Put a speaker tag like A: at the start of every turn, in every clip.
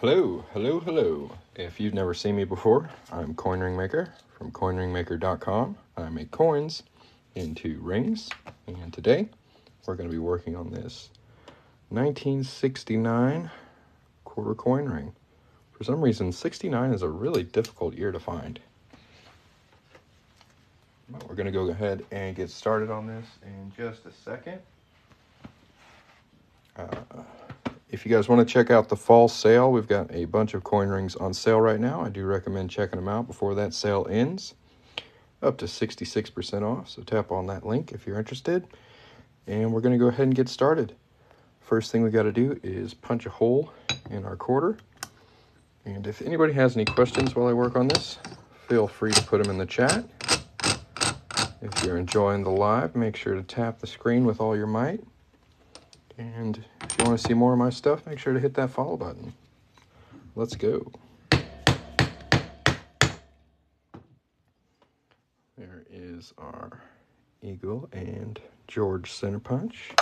A: Hello, hello, hello. If you've never seen me before, I'm Coin Ring Maker from coinringmaker.com. I make coins into rings, and today we're going to be working on this 1969 quarter coin ring. For some reason, 69 is a really difficult year to find. But we're going to go ahead and get started on this in just a second. Uh, if you guys want to check out the fall sale, we've got a bunch of coin rings on sale right now. I do recommend checking them out before that sale ends. Up to 66% off, so tap on that link if you're interested. And we're going to go ahead and get started. First thing we got to do is punch a hole in our quarter. And if anybody has any questions while I work on this, feel free to put them in the chat. If you're enjoying the live, make sure to tap the screen with all your might. And if you want to see more of my stuff, make sure to hit that follow button. Let's go. There is our Eagle and George center punch.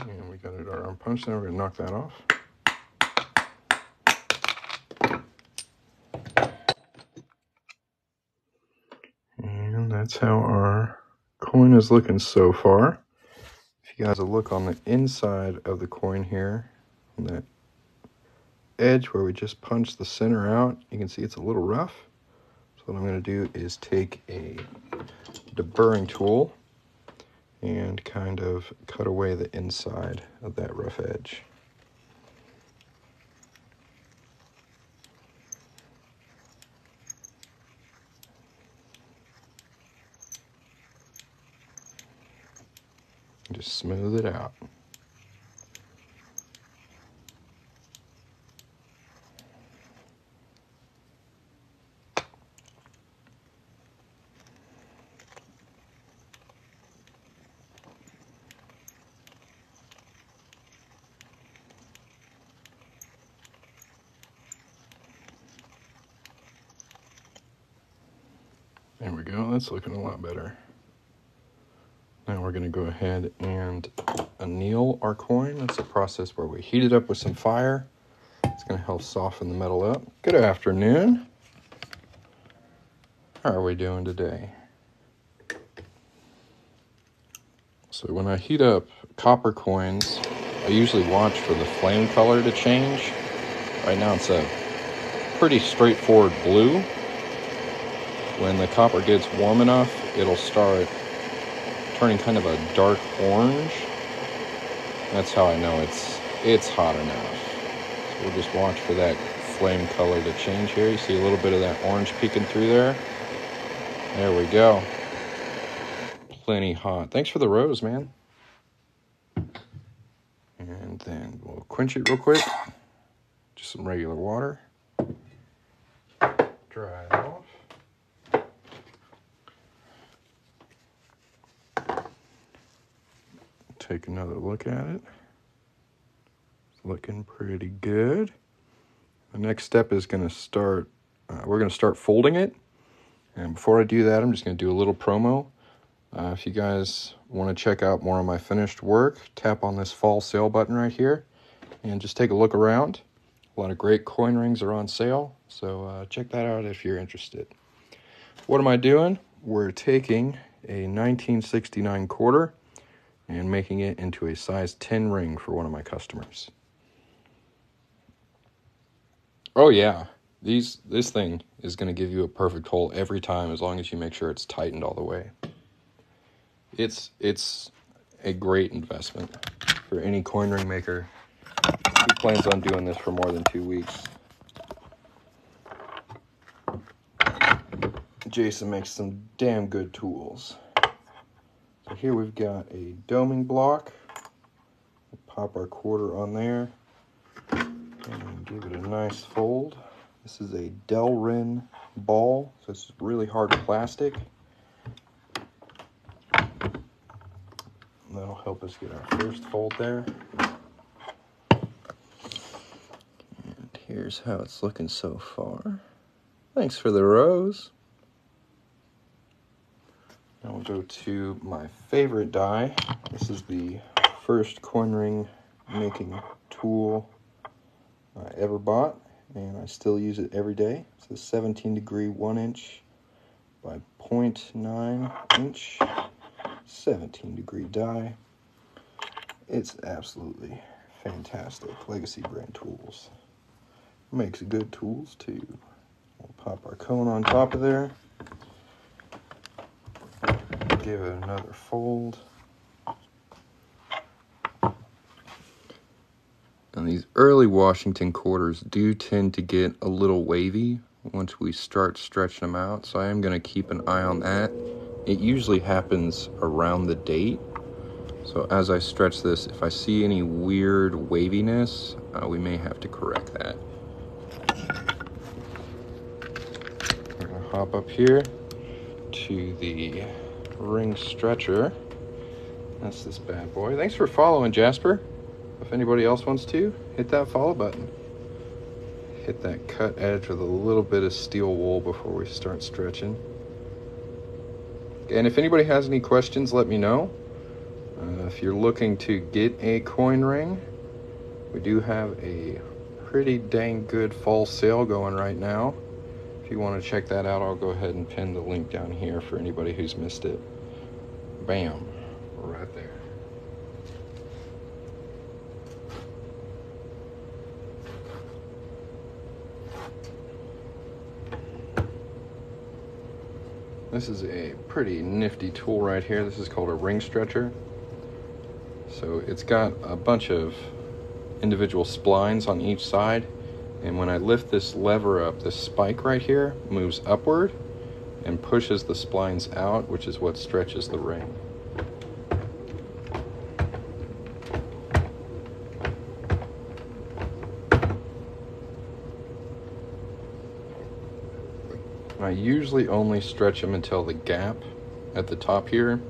A: And we got it our arm punch now. We're going to knock that off. That's how our coin is looking so far. If you guys look on the inside of the coin here, on that edge where we just punched the center out, you can see it's a little rough. So what I'm going to do is take a deburring tool and kind of cut away the inside of that rough edge. Just smooth it out. There we go, that's looking a lot better. Now we're going to go ahead and anneal our coin. That's a process where we heat it up with some fire. It's going to help soften the metal up. Good afternoon. How are we doing today? So when I heat up copper coins, I usually watch for the flame color to change. Right now it's a pretty straightforward blue. When the copper gets warm enough, it'll start turning kind of a dark orange. That's how I know it's it's hot enough. So we'll just watch for that flame color to change here. You see a little bit of that orange peeking through there. There we go. Plenty hot. Thanks for the rose, man. And then we'll quench it real quick. Just some regular water. Dry it off. Take another look at it. It's looking pretty good. The next step is going to start, uh, we're going to start folding it. And before I do that, I'm just going to do a little promo. Uh, if you guys want to check out more of my finished work, tap on this fall sale button right here and just take a look around. A lot of great coin rings are on sale, so uh, check that out if you're interested. What am I doing? We're taking a 1969 quarter and making it into a size 10 ring for one of my customers. Oh yeah, these this thing is going to give you a perfect hole every time as long as you make sure it's tightened all the way. It's it's a great investment for any coin ring maker who plans on doing this for more than 2 weeks. Jason makes some damn good tools. Here we've got a doming block. We'll pop our quarter on there and give it a nice fold. This is a Delrin ball, so it's really hard plastic. That'll help us get our first fold there. And here's how it's looking so far. Thanks for the rose. We'll go to my favorite die. This is the first coin ring making tool I ever bought, and I still use it every day. It's a 17 degree 1 inch by 0.9 inch 17 degree die. It's absolutely fantastic. Legacy brand tools. Makes good tools too. We'll pop our cone on top of there give it another fold. And these early Washington quarters do tend to get a little wavy once we start stretching them out, so I am going to keep an eye on that. It usually happens around the date, so as I stretch this, if I see any weird waviness, uh, we may have to correct that. We're going to hop up here to the ring stretcher. That's this bad boy. Thanks for following, Jasper. If anybody else wants to, hit that follow button. Hit that cut edge with a little bit of steel wool before we start stretching. And if anybody has any questions, let me know. Uh, if you're looking to get a coin ring, we do have a pretty dang good fall sale going right now. If you want to check that out, I'll go ahead and pin the link down here for anybody who's missed it. Bam, right there. This is a pretty nifty tool right here. This is called a ring stretcher. So it's got a bunch of individual splines on each side and when I lift this lever up, this spike right here moves upward and pushes the splines out, which is what stretches the ring. I usually only stretch them until the gap at the top here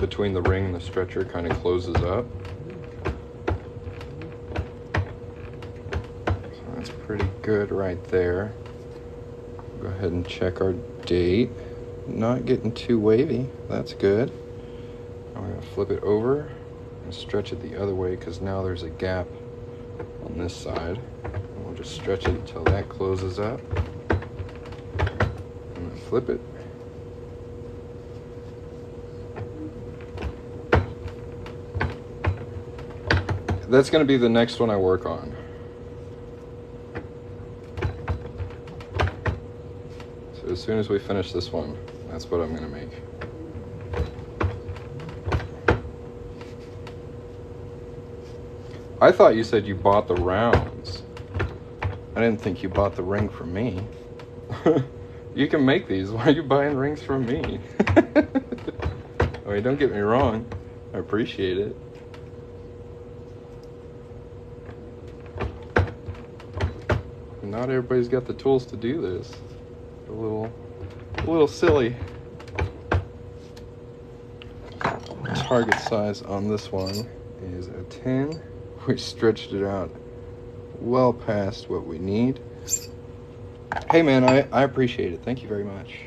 A: between the ring and the stretcher kind of closes up. Pretty good right there. Go ahead and check our date. Not getting too wavy. That's good. I'm going to flip it over and stretch it the other way because now there's a gap on this side. And we'll just stretch it until that closes up. And then flip it. That's going to be the next one I work on. as soon as we finish this one, that's what I'm gonna make. I thought you said you bought the rounds. I didn't think you bought the ring from me. you can make these. Why are you buying rings from me? I mean, don't get me wrong. I appreciate it. Not everybody's got the tools to do this little, a little silly. Target size on this one is a 10. We stretched it out well past what we need. Hey man, I, I appreciate it. Thank you very much.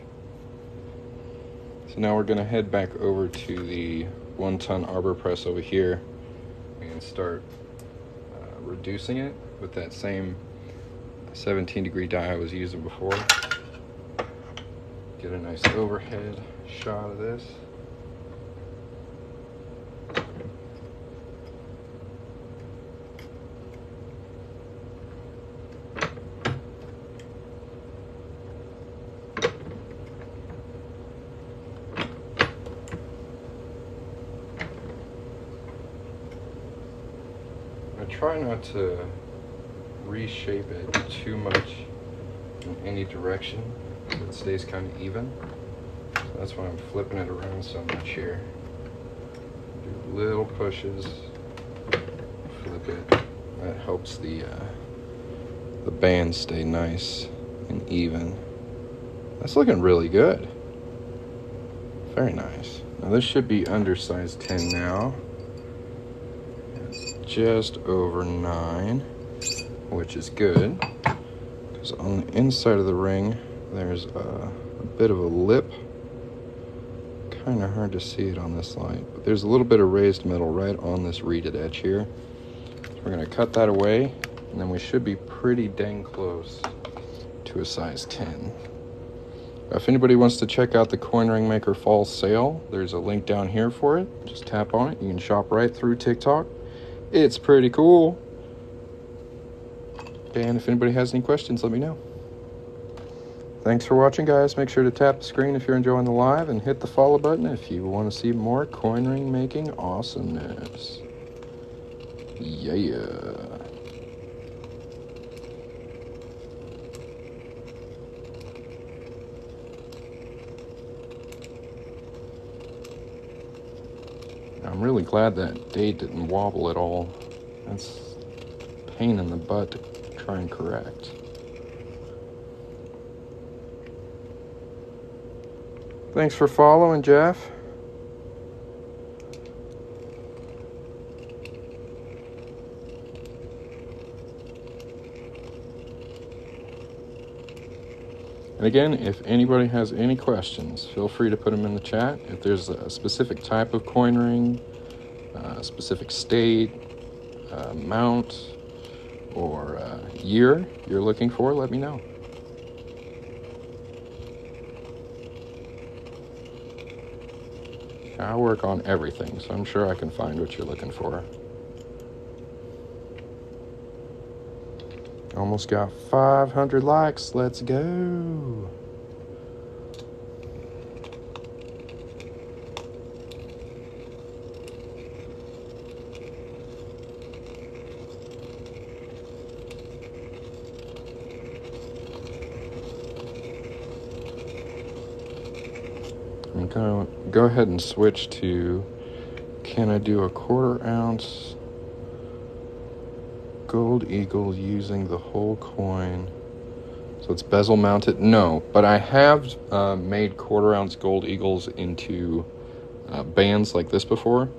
A: So now we're going to head back over to the one ton arbor press over here and start uh, reducing it with that same 17 degree die I was using before. Get a nice overhead shot of this. I try not to reshape it too much in any direction it stays kind of even. So that's why I'm flipping it around so much here. Do little pushes, flip it. That helps the uh, the band stay nice and even. That's looking really good. Very nice. Now this should be under size 10 now. It's just over 9, which is good. Because on the inside of the ring, there's a, a bit of a lip. Kind of hard to see it on this light, but there's a little bit of raised metal right on this reeded edge here. So we're going to cut that away, and then we should be pretty dang close to a size 10. If anybody wants to check out the Coin Ring Maker Fall Sale, there's a link down here for it. Just tap on it. You can shop right through TikTok. It's pretty cool. And if anybody has any questions, let me know. Thanks for watching, guys. Make sure to tap the screen if you're enjoying the live and hit the follow button if you want to see more coin ring making awesomeness. Yeah. I'm really glad that date didn't wobble at all. That's pain in the butt to try and correct. Thanks for following, Jeff. And again, if anybody has any questions, feel free to put them in the chat. If there's a specific type of coin ring, a specific state, uh, mount, or uh, year you're looking for, let me know. I work on everything, so I'm sure I can find what you're looking for. Almost got 500 likes. Let's go. I'm gonna go ahead and switch to can I do a quarter ounce gold eagle using the whole coin? So it's bezel mounted? No, but I have uh, made quarter ounce gold eagles into uh, bands like this before,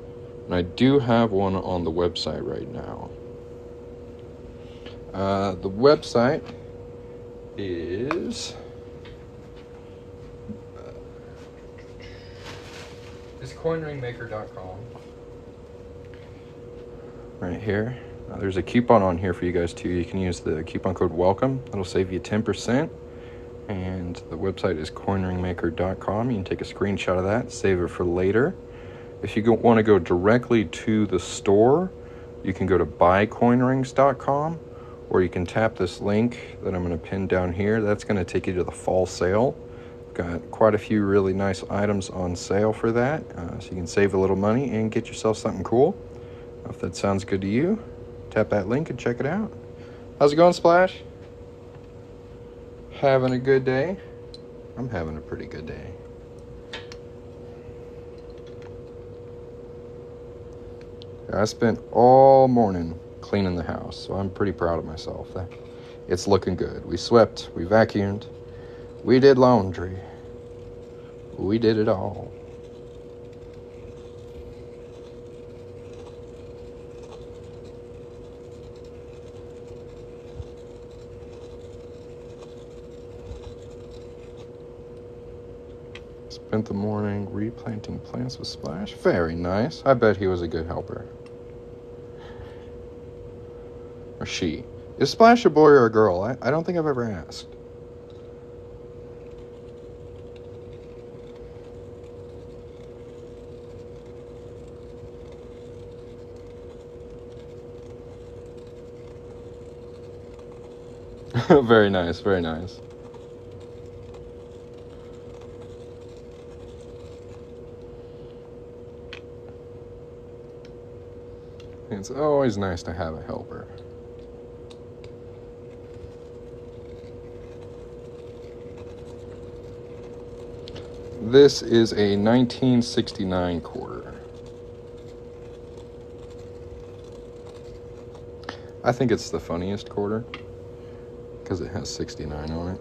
A: and I do have one on the website right now. Uh, the website is. coinringmaker.com. Right here. Uh, there's a coupon on here for you guys too. You can use the coupon code WELCOME. That'll save you 10%. And the website is coinringmaker.com. You can take a screenshot of that, save it for later. If you want to go directly to the store, you can go to buycoinrings.com or you can tap this link that I'm going to pin down here. That's going to take you to the fall sale. Got quite a few really nice items on sale for that, uh, so you can save a little money and get yourself something cool. If that sounds good to you, tap that link and check it out. How's it going, Splash? Having a good day? I'm having a pretty good day. I spent all morning cleaning the house, so I'm pretty proud of myself. It's looking good. We swept, we vacuumed, we did laundry. We did it all. Spent the morning replanting plants with Splash. Very nice. I bet he was a good helper. Or she. Is Splash a boy or a girl? I, I don't think I've ever asked. very nice, very nice. It's always nice to have a helper. This is a 1969 quarter. I think it's the funniest quarter because it has 69 on it.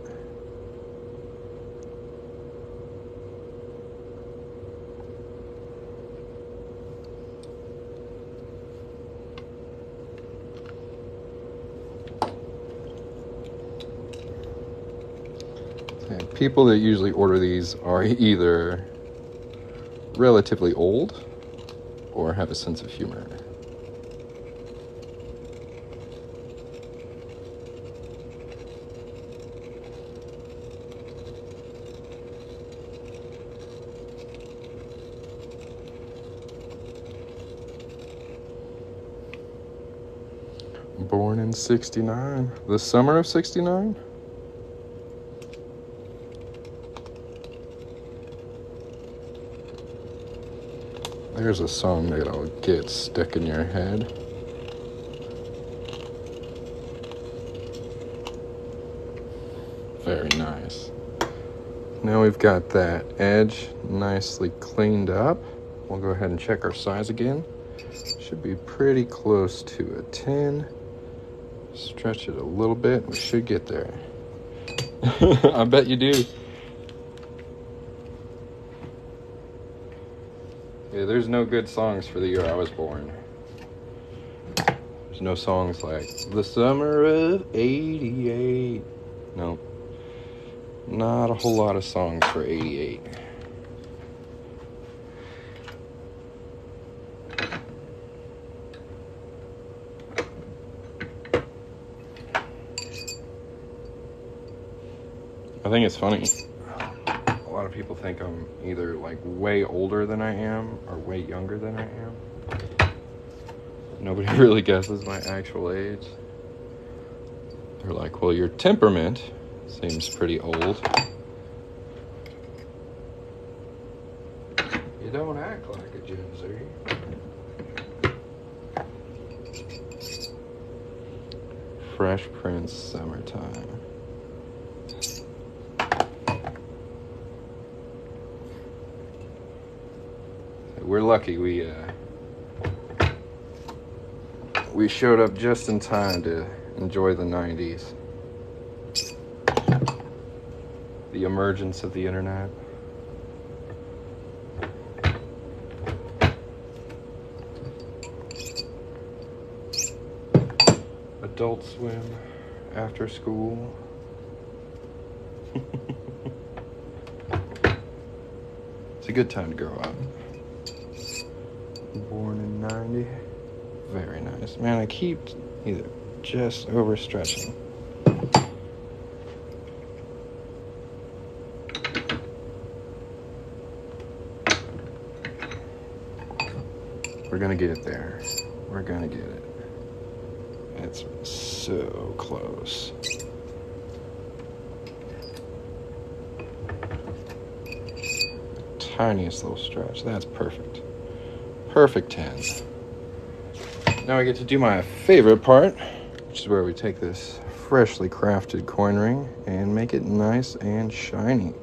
A: And people that usually order these are either relatively old or have a sense of humor. Born in 69. The summer of 69? There's a song that'll get stuck in your head. Very nice. Now we've got that edge nicely cleaned up. We'll go ahead and check our size again. Should be pretty close to a 10. Stretch it a little bit. We should get there. I bet you do. Yeah, there's no good songs for the year I was born. There's no songs like The Summer of 88. No. Not a whole lot of songs for 88. I think it's funny. A lot of people think I'm either like way older than I am or way younger than I am. Nobody really guesses my actual age. They're like, well, your temperament seems pretty old. You don't act like a Gen Z. Fresh Prince Summertime. We're lucky. We uh, we showed up just in time to enjoy the 90s the emergence of the internet. Adult swim after school. It's a good time to grow up 90. Very nice. Man, I keep either just overstretching. We're gonna get it there. We're gonna get it. It's so close. Tiniest little stretch. That's perfect. Perfect 10. Now I get to do my favorite part, which is where we take this freshly crafted coin ring and make it nice and shiny.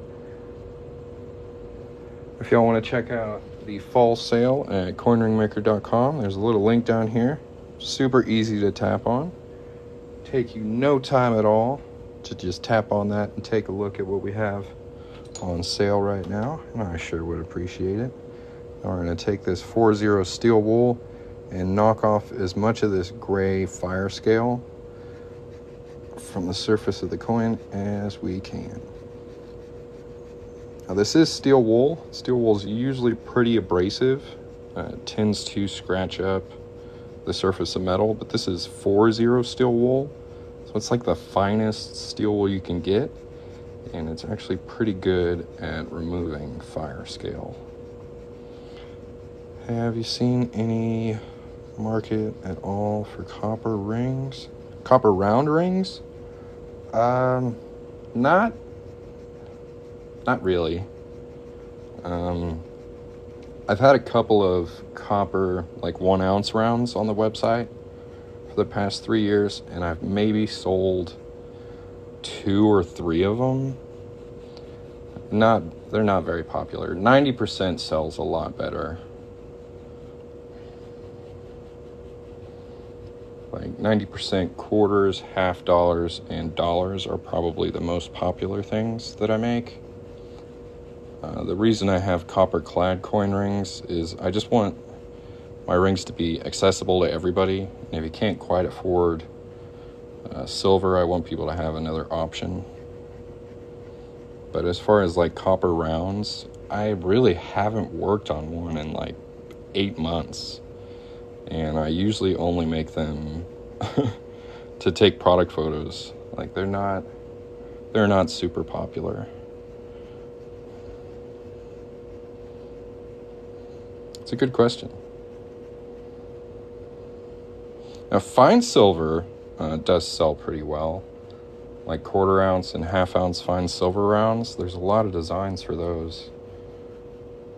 A: If y'all want to check out the fall sale at coinringmaker.com, there's a little link down here. Super easy to tap on. Take you no time at all to just tap on that and take a look at what we have on sale right now, and I sure would appreciate it. Now we're going to take this 4-0 steel wool and knock off as much of this gray fire scale from the surface of the coin as we can. Now this is steel wool. Steel wool is usually pretty abrasive. Uh, it tends to scratch up the surface of metal, but this is 4-0 steel wool. So it's like the finest steel wool you can get, and it's actually pretty good at removing fire scale. Have you seen any market at all for copper rings? Copper round rings? Um, not, not really. Um, I've had a couple of copper, like one ounce rounds on the website for the past three years, and I've maybe sold two or three of them. Not, they're not very popular. 90% sells a lot better. Like 90% quarters, half dollars, and dollars are probably the most popular things that I make. Uh, the reason I have copper clad coin rings is I just want my rings to be accessible to everybody. And if you can't quite afford uh, silver, I want people to have another option. But as far as like copper rounds, I really haven't worked on one in like eight months. And I usually only make them to take product photos. Like they're not they're not super popular. It's a good question. Now, fine silver uh, does sell pretty well, like quarter ounce and half ounce fine silver rounds. There's a lot of designs for those.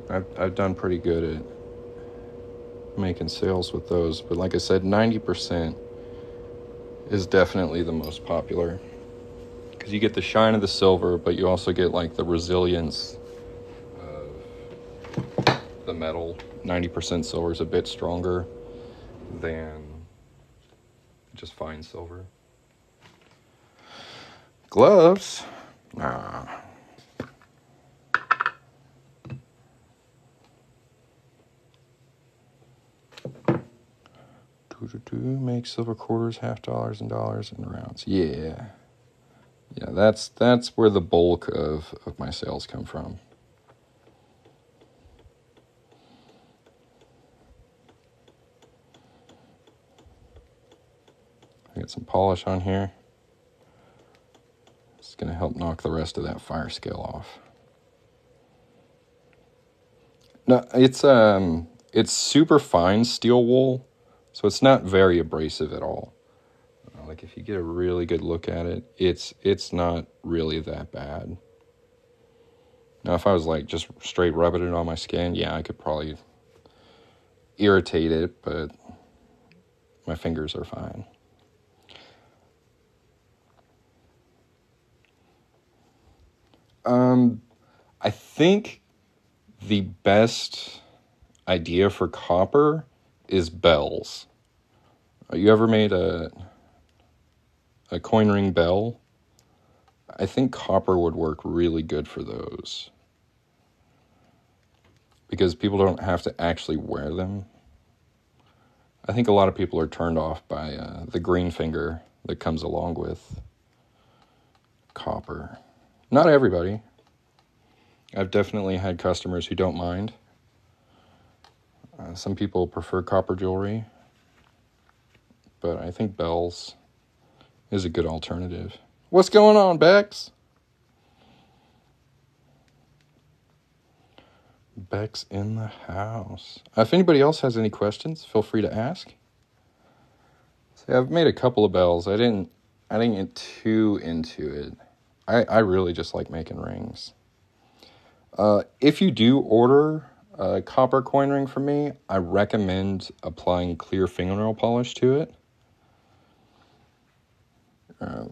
A: I've, I've done pretty good at making sales with those, but like I said, 90% is definitely the most popular because you get the shine of the silver, but you also get like the resilience of the metal 90% silver is a bit stronger than just fine silver. Gloves? Nah. Make silver quarters, half dollars, and dollars and rounds. Yeah, yeah. That's that's where the bulk of of my sales come from. Get some polish on here. It's going to help knock the rest of that fire scale off. No, it's um it's super fine steel wool, so it's not very abrasive at all. Like if you get a really good look at it, it's it's not really that bad. Now if I was like just straight rubbing it on my skin, yeah, I could probably irritate it, but my fingers are fine. Um, I think the best idea for copper is bells. Uh, you ever made a a coin ring bell? I think copper would work really good for those. Because people don't have to actually wear them. I think a lot of people are turned off by uh, the green finger that comes along with copper. Not everybody. I've definitely had customers who don't mind. Uh, some people prefer copper jewelry, but I think bells is a good alternative. What's going on, Bex? Bex in the house. Uh, if anybody else has any questions, feel free to ask. See, I've made a couple of bells. I didn't I didn't get too into it. I, I really just like making rings. Uh, if you do order a copper coin ring for me, I recommend applying clear fingernail polish to it. Uh,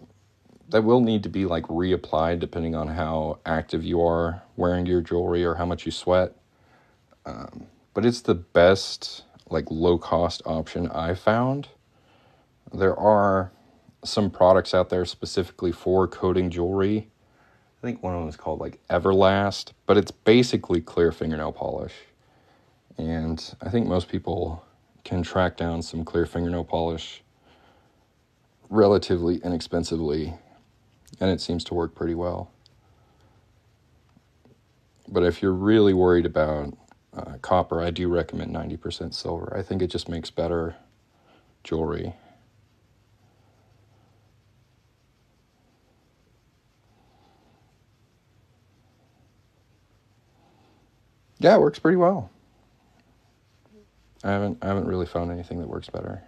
A: that will need to be like reapplied depending on how active you are wearing your jewelry or how much you sweat. Um, but it's the best, like low cost option I've found. There are some products out there specifically for coating jewelry. I think one of them is called like Everlast, but it's basically clear fingernail polish. And I think most people can track down some clear fingernail polish relatively inexpensively, and it seems to work pretty well. But if you're really worried about uh, copper, I do recommend 90% silver. I think it just makes better jewelry. Yeah, it works pretty well. I haven't I haven't really found anything that works better.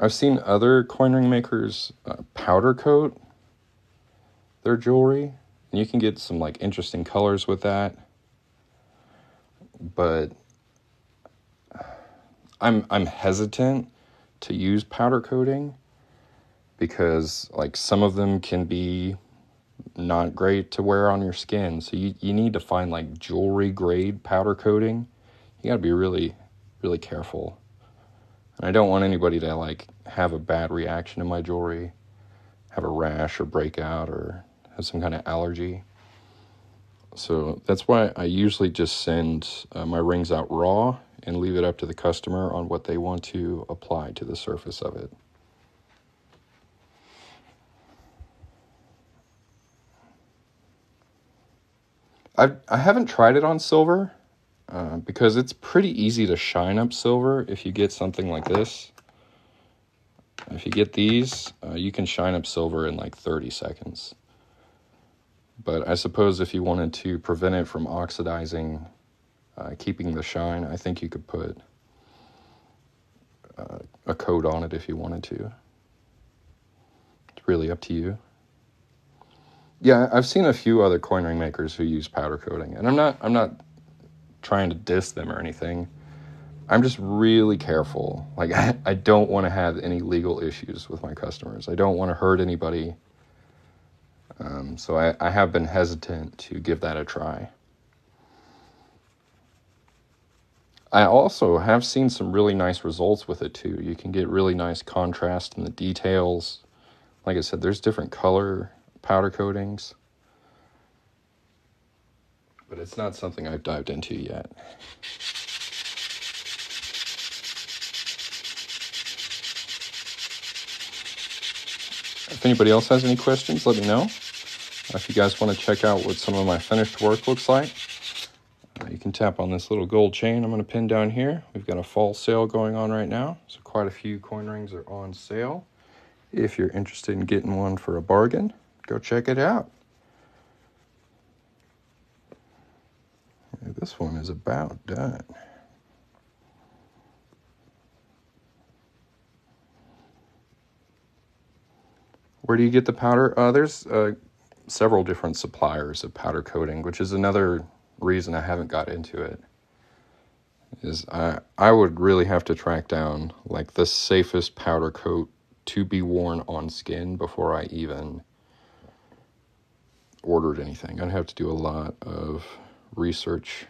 A: I've seen other coin ring makers uh, powder coat their jewelry, and you can get some like interesting colors with that. But I'm I'm hesitant to use powder coating because like some of them can be not great to wear on your skin. So you, you need to find like jewelry grade powder coating. You got to be really, really careful. And I don't want anybody to like have a bad reaction to my jewelry, have a rash or breakout or have some kind of allergy. So that's why I usually just send uh, my rings out raw and leave it up to the customer on what they want to apply to the surface of it. I I haven't tried it on silver uh, because it's pretty easy to shine up silver if you get something like this. If you get these, uh, you can shine up silver in like 30 seconds. But I suppose if you wanted to prevent it from oxidizing, uh, keeping the shine, I think you could put uh, a coat on it if you wanted to. It's really up to you. Yeah, I've seen a few other coin ring makers who use powder coating, and I'm not I'm not trying to diss them or anything. I'm just really careful. Like I, I don't want to have any legal issues with my customers. I don't want to hurt anybody. Um, so I, I have been hesitant to give that a try. I also have seen some really nice results with it too. You can get really nice contrast in the details. Like I said, there's different color powder coatings. But it's not something I've dived into yet. If anybody else has any questions, let me know. If you guys want to check out what some of my finished work looks like, uh, you can tap on this little gold chain I'm going to pin down here. We've got a fall sale going on right now, so quite a few coin rings are on sale. If you're interested in getting one for a bargain, go check it out. This one is about done. Where do you get the powder? Uh, there's uh, several different suppliers of powder coating, which is another reason I haven't got into it. Is I I would really have to track down like the safest powder coat to be worn on skin before I even ordered anything. I'd have to do a lot of research.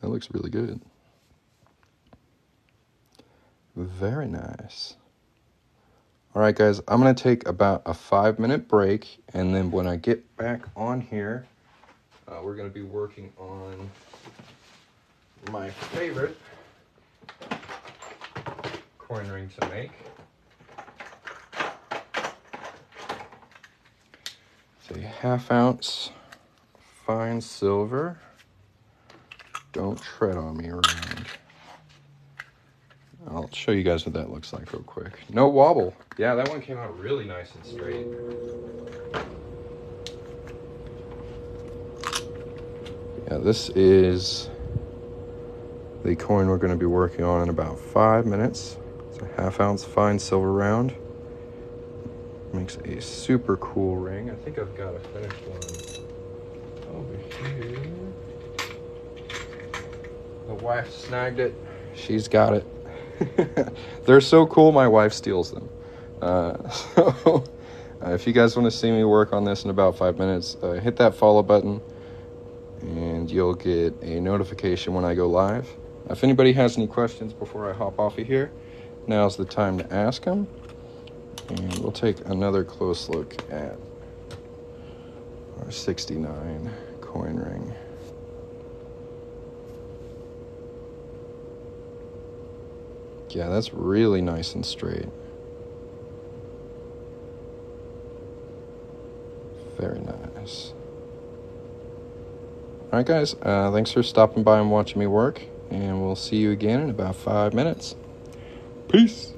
A: That looks really good. Very nice. All right, guys, I'm going to take about a five minute break, and then when I get back on here, uh, we're going to be working on my favorite coin ring to make. a half ounce fine silver. Don't tread on me around. I'll show you guys what that looks like real quick. No wobble. Yeah, that one came out really nice and straight. Yeah, this is the coin we're going to be working on in about five minutes. It's a half ounce fine silver round. Makes a super cool ring. I think I've got a finished one over here. The wife snagged it. She's got it. They're so cool, my wife steals them. Uh, so, uh, if you guys want to see me work on this in about five minutes, uh, hit that follow button and you'll get a notification when I go live. If anybody has any questions before I hop off of here, now's the time to ask them. And we'll take another close look at our 69 coin ring. Yeah, that's really nice and straight. Very nice. All right, guys. Uh, thanks for stopping by and watching me work, and we'll see you again in about five minutes. Peace.